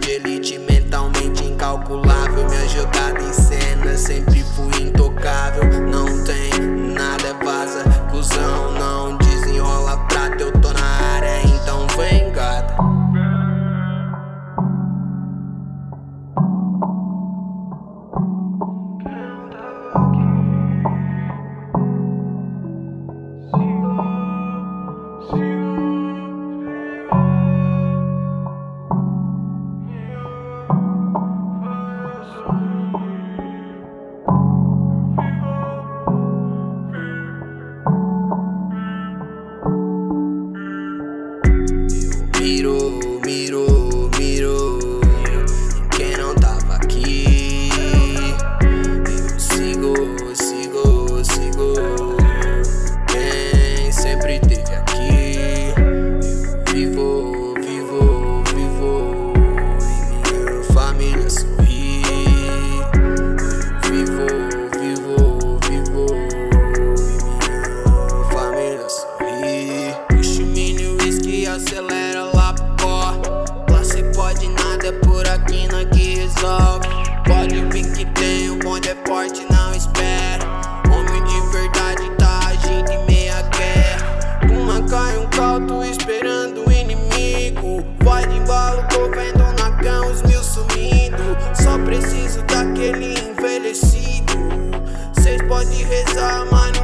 De elite, mentalmente incalculável. Minha jogada em cena, sempre fui intocável. Não tem nada, vaza, cuzão admiro. Pode vir que tem, o bonde é forte, não espera. Homem de verdade tá agindo em meia guerra. Uma cai um caldo esperando o inimigo. Vai de embalo, tô vendo na cama os mil sumindo. Só preciso daquele envelhecido. Cês podem rezar, vão